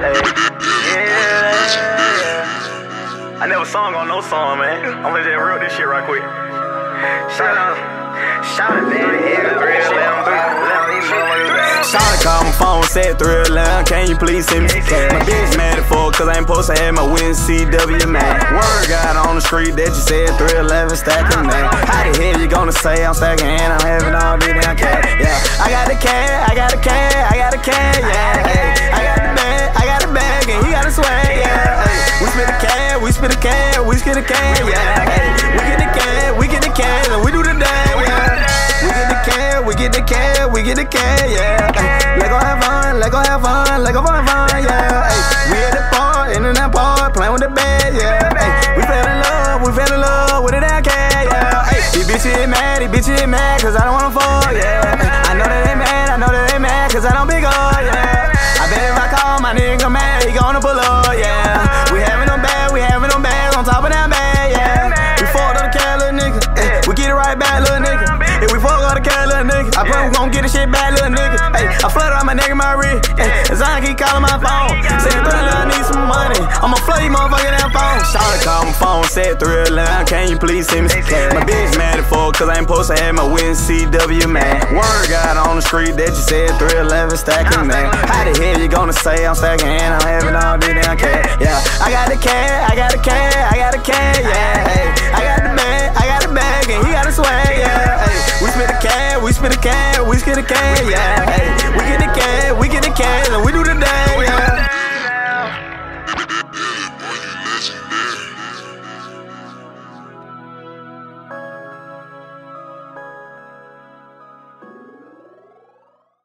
Yeah. I never sung on no song, man. I'm gonna just reel this shit right quick. Shout out, shout out, man. Three, eleven, three, eleven, Shawty call my phone, said 311, can you please send me My bitch mad at fuck, cause I ain't supposed to have my win CW, man. Word got on the street that you said 311 stacking, man. How the hell you gonna say I'm stacking and I'm having all spit the cash, we spit the cash, yeah. We get the cash, we get the cash, and we do the damn, yeah. We get the cash, we get the cash, we get the cash, yeah. Let go have fun, let go have fun, let go have fun, yeah. Ay, we at the bar, in that bar, playing with the bed, yeah. Ay, we fell in love, we fell in love with a damn cat, yeah. Ay, these bitches mad, these bitches mad, cause I don't wanna fall, yeah. Ay, I know that they mad, I know that they mad, cause I don't be good, yeah. I bet if I call my nigga mad, he gonna pull up, yeah. Pray we gon' get the shit back, little nigga. Hey, I flood on my nigga, my wrist. Hey, Zion keep calling my phone. Saying thriller, I need some money. I'ma flood you motherfucking that phone. Shawty call my phone, said thriller, can you please send me some cash? My bitch mad at fuck, cause I ain't supposed to have my win CW, man. Word got on the street that you said 311 stacking, man. How the hell you gonna say I'm stacking and I'm having all this damn cash? Yeah, I got the cash, I got the cash, I got the cash, yeah. Hey, I got the bag, I got the bag, and he got the swag, yeah. Hey, we spit the cash, we spit the cash, we spit the cash, yeah.